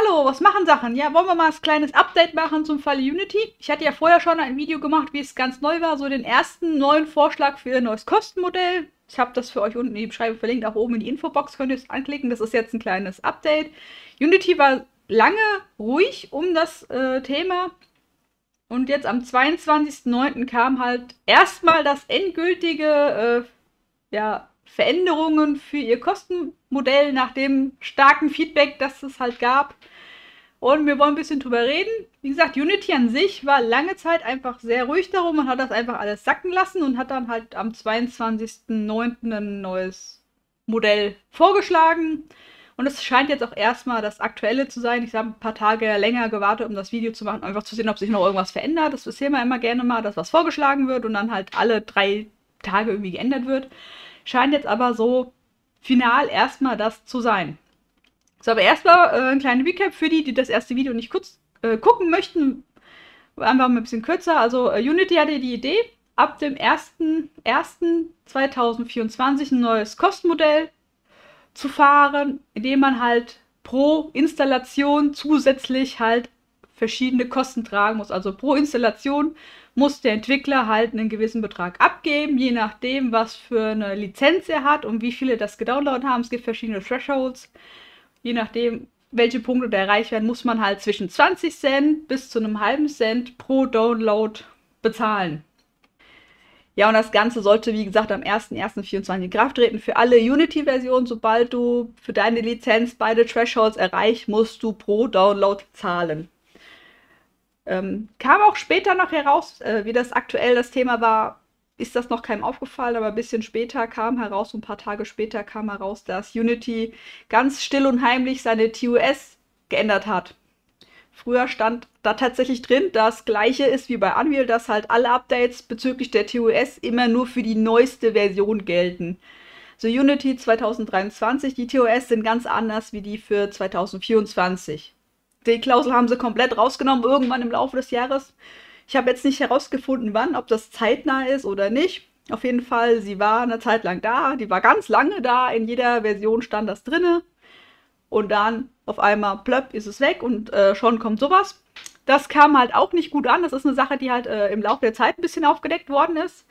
Hallo, was machen Sachen? Ja, wollen wir mal ein kleines Update machen zum Fall Unity? Ich hatte ja vorher schon ein Video gemacht, wie es ganz neu war, so den ersten neuen Vorschlag für ein neues Kostenmodell. Ich habe das für euch unten in die Beschreibung verlinkt, auch oben in die Infobox könnt ihr es anklicken. Das ist jetzt ein kleines Update. Unity war lange ruhig um das äh, Thema. Und jetzt am 22.09. kam halt erstmal das endgültige äh, ja, Veränderungen für ihr Kostenmodell nach dem starken Feedback, das es halt gab. Und wir wollen ein bisschen drüber reden. Wie gesagt, Unity an sich war lange Zeit einfach sehr ruhig darum. Man hat das einfach alles sacken lassen und hat dann halt am 22.09. ein neues Modell vorgeschlagen. Und es scheint jetzt auch erstmal das Aktuelle zu sein. Ich habe ein paar Tage länger gewartet, um das Video zu machen, einfach zu sehen, ob sich noch irgendwas verändert. Das passiert mir immer gerne mal, dass was vorgeschlagen wird und dann halt alle drei Tage irgendwie geändert wird. Scheint jetzt aber so final erstmal das zu sein. So, aber erstmal äh, ein kleiner Recap für die, die das erste Video nicht kurz äh, gucken möchten. Einfach mal ein bisschen kürzer. Also äh, Unity hatte die Idee, ab dem 1.1.2024 ein neues Kostenmodell zu fahren, indem man halt pro Installation zusätzlich halt verschiedene Kosten tragen muss. Also pro Installation muss der Entwickler halt einen gewissen Betrag abgeben, je nachdem, was für eine Lizenz er hat und wie viele das gedownloadet haben. Es gibt verschiedene Thresholds. Je nachdem, welche Punkte da erreicht werden, muss man halt zwischen 20 Cent bis zu einem halben Cent pro Download bezahlen. Ja, und das Ganze sollte, wie gesagt, am 1.1.24 in Kraft treten für alle Unity-Versionen. Sobald du für deine Lizenz beide Thresholds erreichst, musst du pro Download zahlen. Ähm, kam auch später noch heraus, äh, wie das aktuell das Thema war, ist das noch keinem aufgefallen, aber ein bisschen später kam heraus, ein paar Tage später kam heraus, dass Unity ganz still und heimlich seine TOS geändert hat. Früher stand da tatsächlich drin, das gleiche ist wie bei Unreal, dass halt alle Updates bezüglich der TOS immer nur für die neueste Version gelten. So Unity 2023, die TOS sind ganz anders wie die für 2024. Die Klausel haben sie komplett rausgenommen, irgendwann im Laufe des Jahres. Ich habe jetzt nicht herausgefunden, wann, ob das zeitnah ist oder nicht. Auf jeden Fall, sie war eine Zeit lang da, die war ganz lange da, in jeder Version stand das drinne. Und dann auf einmal, plöpp, ist es weg und äh, schon kommt sowas. Das kam halt auch nicht gut an. Das ist eine Sache, die halt äh, im Laufe der Zeit ein bisschen aufgedeckt worden ist.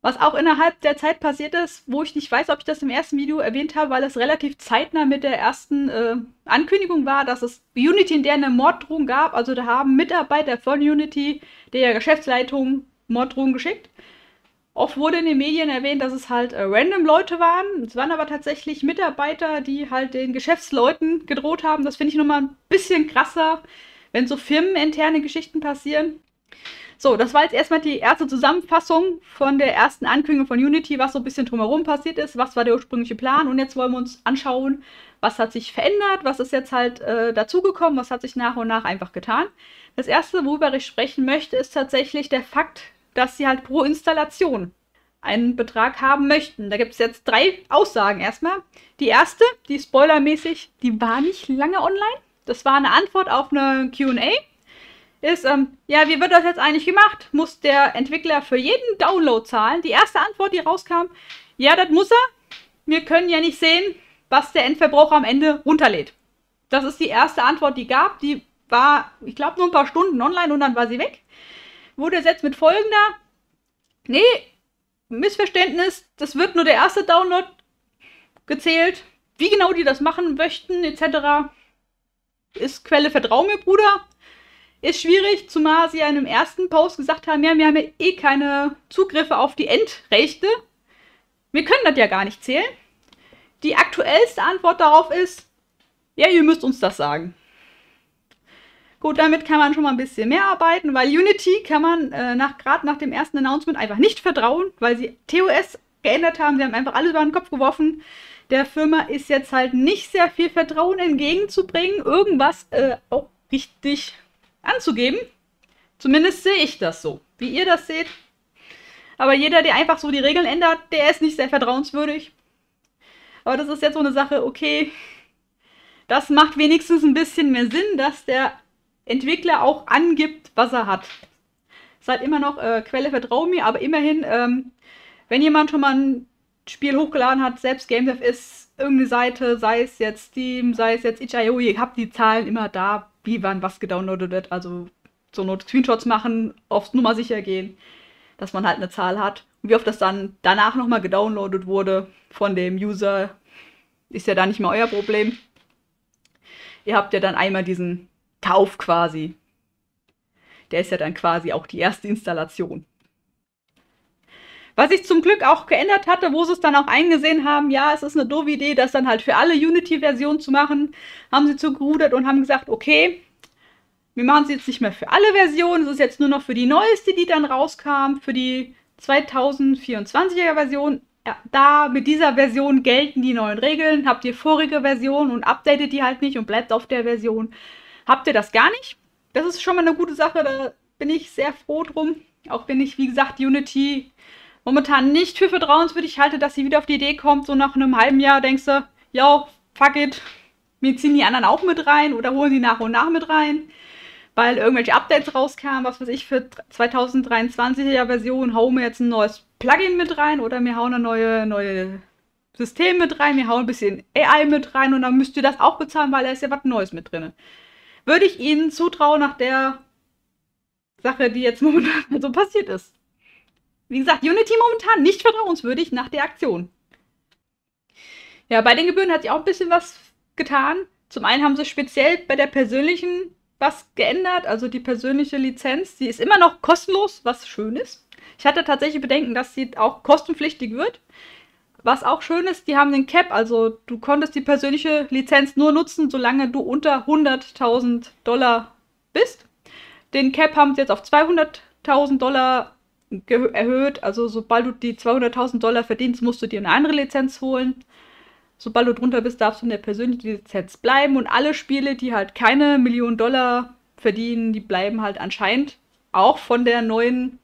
Was auch innerhalb der Zeit passiert ist, wo ich nicht weiß, ob ich das im ersten Video erwähnt habe, weil es relativ zeitnah mit der ersten äh, Ankündigung war, dass es Unity in der eine Morddrohung gab. Also da haben Mitarbeiter von Unity der Geschäftsleitung Morddrohungen geschickt. Oft wurde in den Medien erwähnt, dass es halt äh, random Leute waren. Es waren aber tatsächlich Mitarbeiter, die halt den Geschäftsleuten gedroht haben. Das finde ich nochmal ein bisschen krasser, wenn so firmeninterne Geschichten passieren. So, das war jetzt erstmal die erste Zusammenfassung von der ersten Ankündigung von Unity, was so ein bisschen drumherum passiert ist, was war der ursprüngliche Plan und jetzt wollen wir uns anschauen, was hat sich verändert, was ist jetzt halt äh, dazugekommen, was hat sich nach und nach einfach getan. Das erste, worüber ich sprechen möchte, ist tatsächlich der Fakt, dass sie halt pro Installation einen Betrag haben möchten. Da gibt es jetzt drei Aussagen erstmal. Die erste, die spoilermäßig, die war nicht lange online. Das war eine Antwort auf eine QA ist, ähm, ja, wie wird das jetzt eigentlich gemacht? Muss der Entwickler für jeden Download zahlen? Die erste Antwort, die rauskam, ja, das muss er. Wir können ja nicht sehen, was der Endverbraucher am Ende runterlädt. Das ist die erste Antwort, die gab. Die war, ich glaube, nur ein paar Stunden online und dann war sie weg. Wurde ersetzt mit folgender. Nee, Missverständnis, das wird nur der erste Download gezählt. Wie genau die das machen möchten, etc. Ist Quelle Vertrau mir, Bruder. Ist schwierig, zumal sie ja in dem ersten Post gesagt haben, ja, wir haben ja eh keine Zugriffe auf die Endrechte. Wir können das ja gar nicht zählen. Die aktuellste Antwort darauf ist, ja, ihr müsst uns das sagen. Gut, damit kann man schon mal ein bisschen mehr arbeiten, weil Unity kann man äh, nach, gerade nach dem ersten Announcement einfach nicht vertrauen, weil sie TOS geändert haben. Sie haben einfach alles über den Kopf geworfen. Der Firma ist jetzt halt nicht sehr viel Vertrauen entgegenzubringen, irgendwas äh, auch richtig anzugeben. Zumindest sehe ich das so. Wie ihr das seht. Aber jeder, der einfach so die Regeln ändert, der ist nicht sehr vertrauenswürdig. Aber das ist jetzt so eine Sache, okay, das macht wenigstens ein bisschen mehr Sinn, dass der Entwickler auch angibt, was er hat. Halt immer noch äh, Quelle vertrau mir, aber immerhin, ähm, wenn jemand schon mal ein Spiel hochgeladen hat, selbst GameDev ist irgendeine Seite, sei es jetzt Steam, sei es jetzt itch.io, ihr habt die Zahlen immer da, wie wann was gedownloadet wird. Also so Not Screenshots machen, aufs Nummer sicher gehen, dass man halt eine Zahl hat. Und wie oft das dann danach nochmal gedownloadet wurde von dem User, ist ja da nicht mehr euer Problem. Ihr habt ja dann einmal diesen Kauf quasi. Der ist ja dann quasi auch die erste Installation. Was sich zum Glück auch geändert hatte, wo sie es dann auch eingesehen haben, ja, es ist eine doofe Idee, das dann halt für alle Unity-Versionen zu machen, haben sie zugerudert und haben gesagt, okay, wir machen es jetzt nicht mehr für alle Versionen, es ist jetzt nur noch für die neueste, die dann rauskam, für die 2024er Version. Ja, da mit dieser Version gelten die neuen Regeln. Habt ihr vorige Version und updatet die halt nicht und bleibt auf der Version. Habt ihr das gar nicht? Das ist schon mal eine gute Sache, da bin ich sehr froh drum. Auch wenn ich, wie gesagt, Unity momentan nicht für vertrauenswürdig halte, dass sie wieder auf die Idee kommt, so nach einem halben Jahr denkst du, ja, fuck it, wir ziehen die anderen auch mit rein oder holen sie nach und nach mit rein, weil irgendwelche Updates rauskamen, was weiß ich, für 2023er Version, hauen wir jetzt ein neues Plugin mit rein oder wir hauen ein neue, neue System mit rein, wir hauen ein bisschen AI mit rein und dann müsst ihr das auch bezahlen, weil da ist ja was Neues mit drin. Würde ich Ihnen zutrauen nach der Sache, die jetzt momentan so passiert ist. Wie gesagt, Unity momentan nicht vertrauenswürdig nach der Aktion. Ja, bei den Gebühren hat sich auch ein bisschen was getan. Zum einen haben sie speziell bei der persönlichen was geändert, also die persönliche Lizenz. Die ist immer noch kostenlos, was schön ist. Ich hatte tatsächlich Bedenken, dass sie auch kostenpflichtig wird. Was auch schön ist, die haben den Cap, also du konntest die persönliche Lizenz nur nutzen, solange du unter 100.000 Dollar bist. Den Cap haben sie jetzt auf 200.000 Dollar erhöht. Also sobald du die 200.000 Dollar verdienst, musst du dir eine andere Lizenz holen. Sobald du drunter bist, darfst du in der persönlichen Lizenz bleiben. Und alle Spiele, die halt keine Millionen Dollar verdienen, die bleiben halt anscheinend auch von der neuen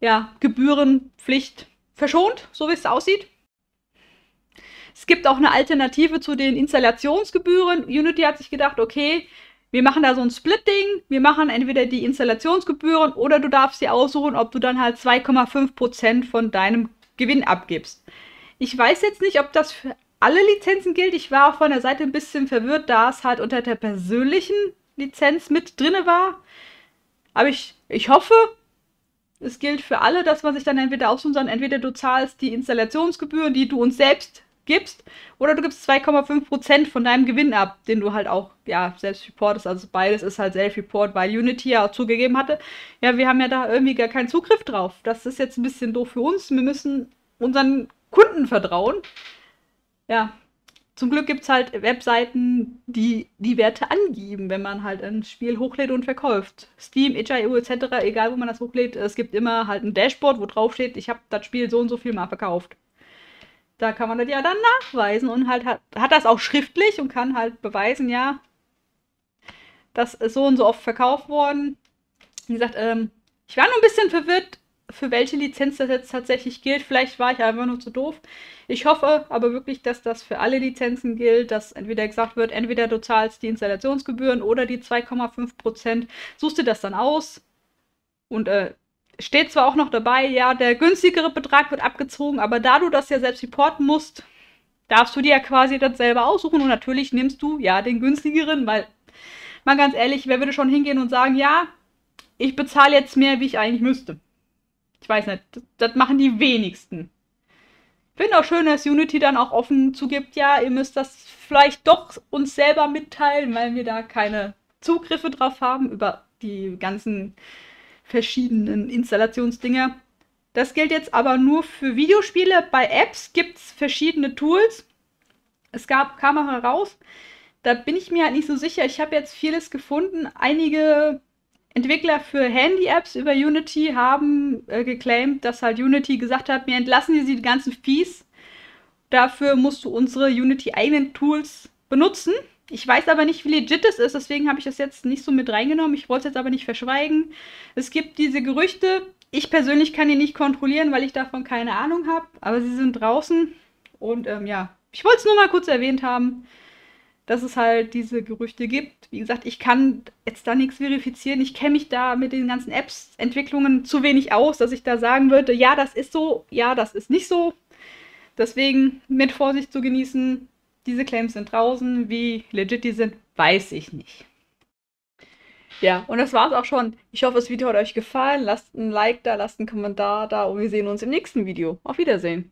ja, Gebührenpflicht verschont, so wie es aussieht. Es gibt auch eine Alternative zu den Installationsgebühren. Unity hat sich gedacht, okay, wir machen da so ein Split-Ding. Wir machen entweder die Installationsgebühren oder du darfst dir aussuchen, ob du dann halt 2,5% von deinem Gewinn abgibst. Ich weiß jetzt nicht, ob das für alle Lizenzen gilt. Ich war auch von der Seite ein bisschen verwirrt, da es halt unter der persönlichen Lizenz mit drinne war. Aber ich, ich hoffe, es gilt für alle, dass man sich dann entweder aussuchen soll, entweder du zahlst die Installationsgebühren, die du uns selbst gibst, oder du gibst 2,5% von deinem Gewinn ab, den du halt auch, ja, selbst reportest. Also beides ist halt Self-Report, weil Unity ja auch zugegeben hatte, ja, wir haben ja da irgendwie gar keinen Zugriff drauf. Das ist jetzt ein bisschen doof für uns. Wir müssen unseren Kunden vertrauen. Ja, zum Glück gibt es halt Webseiten, die die Werte angeben, wenn man halt ein Spiel hochlädt und verkauft. Steam, itch.io etc., egal wo man das hochlädt, es gibt immer halt ein Dashboard, wo drauf steht, ich habe das Spiel so und so viel mal verkauft. Da kann man das ja dann nachweisen und halt hat, hat das auch schriftlich und kann halt beweisen, ja, das ist so und so oft verkauft worden. Wie gesagt, ähm, ich war nur ein bisschen verwirrt, für welche Lizenz das jetzt tatsächlich gilt. Vielleicht war ich einfach nur zu doof. Ich hoffe aber wirklich, dass das für alle Lizenzen gilt, dass entweder gesagt wird, entweder du zahlst die Installationsgebühren oder die 2,5%. Suchst dir das dann aus und äh, steht zwar auch noch dabei, ja, der günstigere Betrag wird abgezogen, aber da du das ja selbst reporten musst, darfst du dir ja quasi das selber aussuchen und natürlich nimmst du ja den günstigeren, weil, mal ganz ehrlich, wer würde schon hingehen und sagen, ja, ich bezahle jetzt mehr, wie ich eigentlich müsste. Ich weiß nicht, das, das machen die wenigsten. Ich finde auch schön, dass Unity dann auch offen zugibt, ja, ihr müsst das vielleicht doch uns selber mitteilen, weil wir da keine Zugriffe drauf haben über die ganzen verschiedenen Installationsdinger. Das gilt jetzt aber nur für Videospiele. Bei Apps gibt es verschiedene Tools. Es gab, kam auch heraus, da bin ich mir halt nicht so sicher. Ich habe jetzt vieles gefunden. Einige Entwickler für Handy-Apps über Unity haben äh, geclaimed, dass halt Unity gesagt hat, wir entlassen dir die ganzen Fees. Dafür musst du unsere Unity-eigenen Tools benutzen. Ich weiß aber nicht, wie legit es ist, deswegen habe ich das jetzt nicht so mit reingenommen. Ich wollte es jetzt aber nicht verschweigen. Es gibt diese Gerüchte. Ich persönlich kann die nicht kontrollieren, weil ich davon keine Ahnung habe. Aber sie sind draußen. Und ähm, ja, ich wollte es nur mal kurz erwähnt haben, dass es halt diese Gerüchte gibt. Wie gesagt, ich kann jetzt da nichts verifizieren. Ich kenne mich da mit den ganzen Apps-Entwicklungen zu wenig aus, dass ich da sagen würde, ja, das ist so, ja, das ist nicht so. Deswegen mit Vorsicht zu genießen. Diese Claims sind draußen. Wie legit die sind, weiß ich nicht. Ja, und das war's auch schon. Ich hoffe, das Video hat euch gefallen. Lasst ein Like da, lasst einen Kommentar da und wir sehen uns im nächsten Video. Auf Wiedersehen.